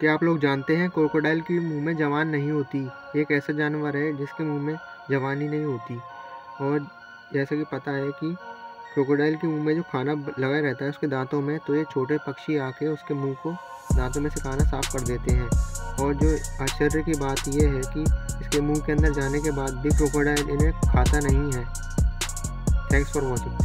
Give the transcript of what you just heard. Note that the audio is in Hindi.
क्या आप लोग जानते हैं क्रोकोडाइल के मुँह में जवान नहीं होती। एक ऐसा जानवर है जिसके मुँह में जवानी नहीं होती। और जैसा कि पता है कि क्रोकोडाइल के मुँह में जो खाना लगा रहता है उसके दांतों में तो ये छोटे पक्षी आके उसके मुँह को दांतों में से खाना साफ़ कर देते हैं। और जो आश्चर्य की बात यह है कि इसके मुँह के अंदर जाने के बाद भी क्रोकोडाइल इन्हें खाता नहीं है। Thanks for watching